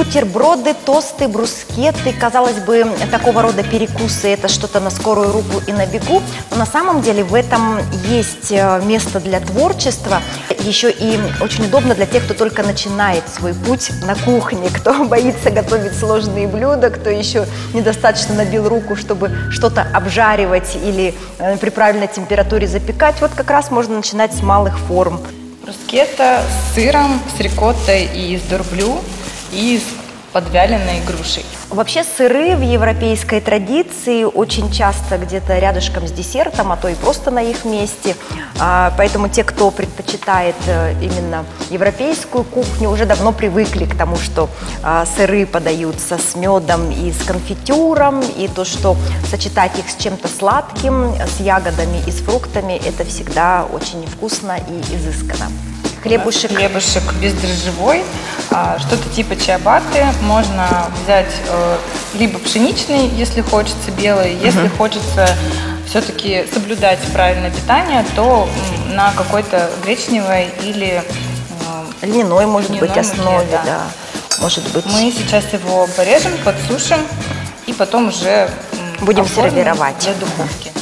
Бутерброды, тосты, брускеты, казалось бы, такого рода перекусы – это что-то на скорую руку и на бегу. Но на самом деле в этом есть э, место для творчества. Еще и очень удобно для тех, кто только начинает свой путь на кухне, кто боится готовить сложные блюда, кто еще недостаточно набил руку, чтобы что-то обжаривать или э, при правильной температуре запекать. Вот как раз можно начинать с малых форм. Брускетта с сыром, с рикоттой и с дорблю и с подвяленной грушей. Вообще сыры в европейской традиции очень часто где-то рядышком с десертом, а то и просто на их месте. А, поэтому те, кто предпочитает э, именно европейскую кухню, уже давно привыкли к тому, что а, сыры подаются с медом и с конфитюром, и то, что сочетать их с чем-то сладким, с ягодами и с фруктами, это всегда очень вкусно и изысканно. Хлебушек. Хлебушек бездрожжевой, а, что-то типа чиабаты. Можно взять э, либо пшеничный, если хочется белый, если угу. хочется все-таки соблюдать правильное питание, то на какой-то гречневой или э, льняной, может льняной быть, основе, муке, да. да. Может быть. Мы сейчас его порежем, подсушим и потом уже будем сервировать для духовки.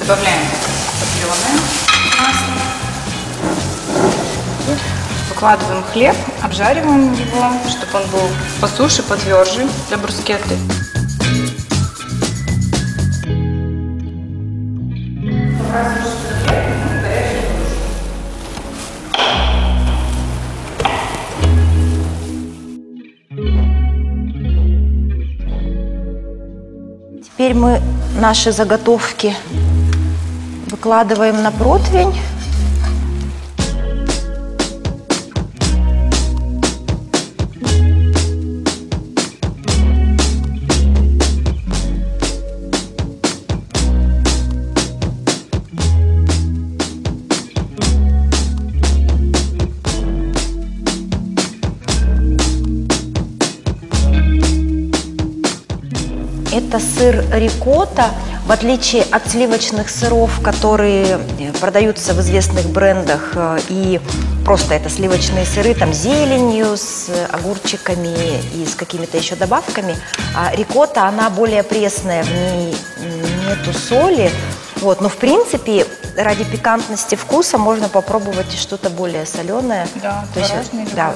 Добавляем топленое масло. Выкладываем хлеб, обжариваем его, чтобы он был по суше, потверже для брускетты. Теперь мы наши заготовки Выкладываем на противень. Это сыр рикотта. В отличие от сливочных сыров, которые э, продаются в известных брендах, э, и просто это сливочные сыры там с зеленью, с огурчиками и с какими-то еще добавками, а рикотта, она более пресная, в ней нету соли. Вот, но в принципе ради пикантности вкуса можно попробовать что-то более соленое. Да, То есть, да,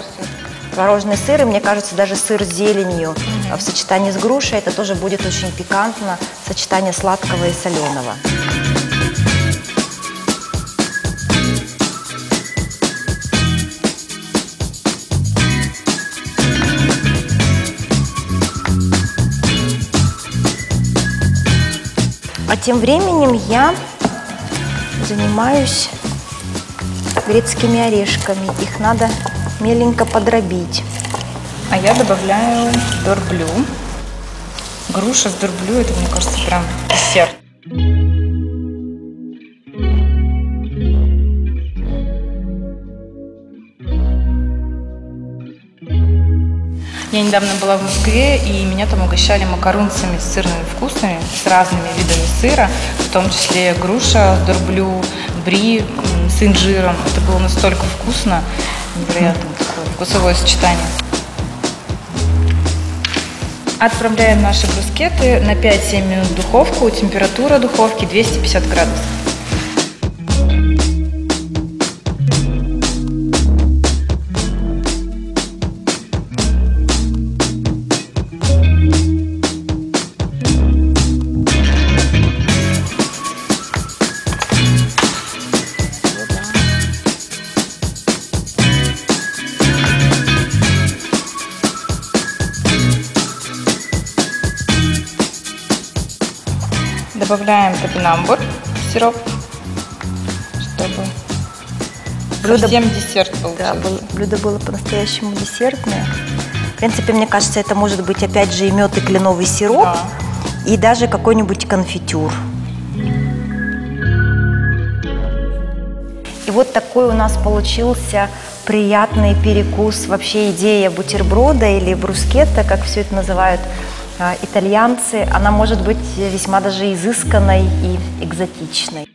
творожный сыр, и мне кажется, даже сыр с зеленью в сочетании с грушей, это тоже будет очень пикантно, сочетание сладкого и соленого. А тем временем я занимаюсь грецкими орешками. Их надо меленько подробить. А я добавляю дорблю. Груша с дорблю, это, мне кажется, прям десерт. Я недавно была в Москве, и меня там угощали макарунцами с сырными вкусами, с разными видами сыра, в том числе груша, дорблю, бри с инжиром. Это было настолько вкусно, невероятно вкусовое сочетание. Отправляем наши брускеты на 5-7 минут в духовку. Температура духовки 250 градусов. Добавляем топинамбур, сироп, чтобы блюдо, совсем десерт получился. Да, блюдо было по-настоящему десертное. В принципе, мне кажется, это может быть опять же и мед, и кленовый сироп, да. и даже какой-нибудь конфитюр. И вот такой у нас получился приятный перекус. Вообще идея бутерброда или брускетта, как все это называют итальянцы, она может быть весьма даже изысканной и экзотичной.